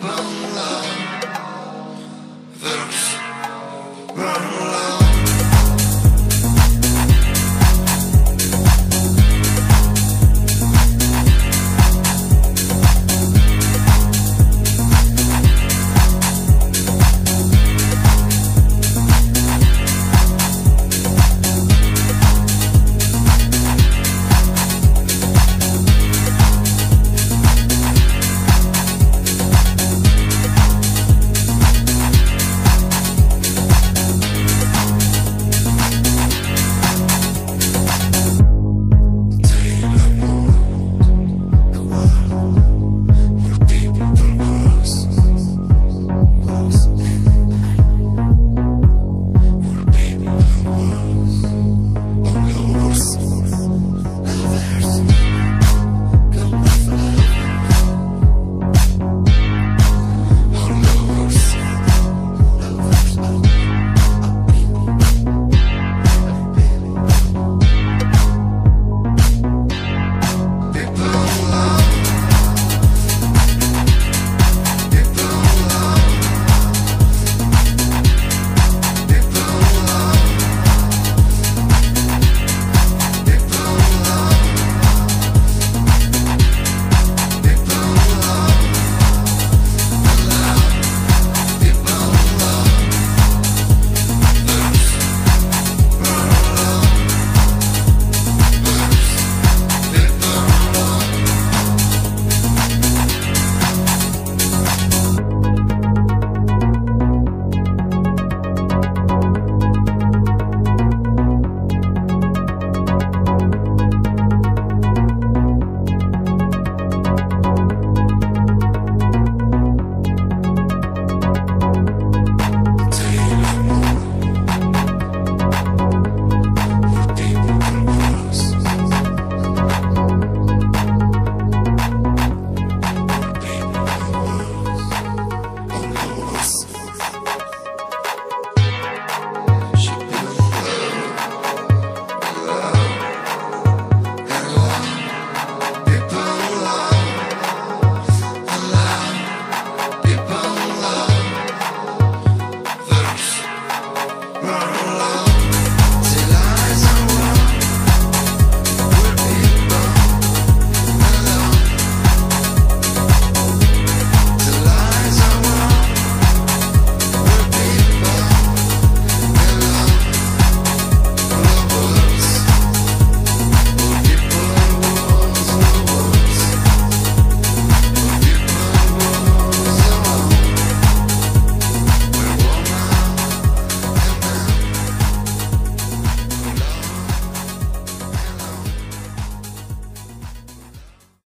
wrong love that